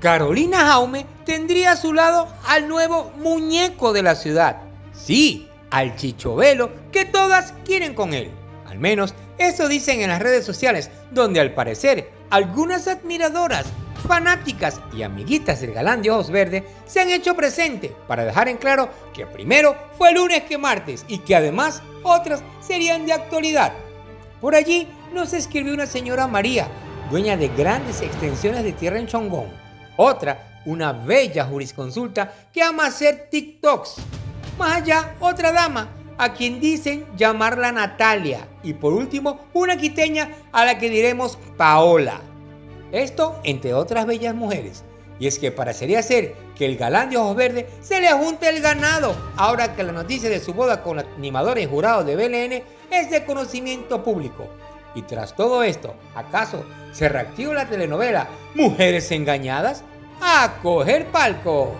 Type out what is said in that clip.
Carolina Jaume tendría a su lado al nuevo muñeco de la ciudad. Sí, al Chichovelo que todas quieren con él. Al menos eso dicen en las redes sociales, donde al parecer algunas admiradoras, fanáticas y amiguitas del galán de ojos verdes se han hecho presente para dejar en claro que primero fue lunes que martes y que además otras serían de actualidad. Por allí nos escribió una señora María, dueña de grandes extensiones de tierra en Chongón. Otra, una bella jurisconsulta que ama hacer TikToks. Más allá, otra dama a quien dicen llamarla Natalia. Y por último, una quiteña a la que diremos Paola. Esto entre otras bellas mujeres. Y es que parecería ser que el galán de ojos verdes se le junte el ganado, ahora que la noticia de su boda con animadores jurados de BLN es de conocimiento público. Y tras todo esto, ¿acaso se reactiva la telenovela Mujeres Engañadas? ¡A coger palco!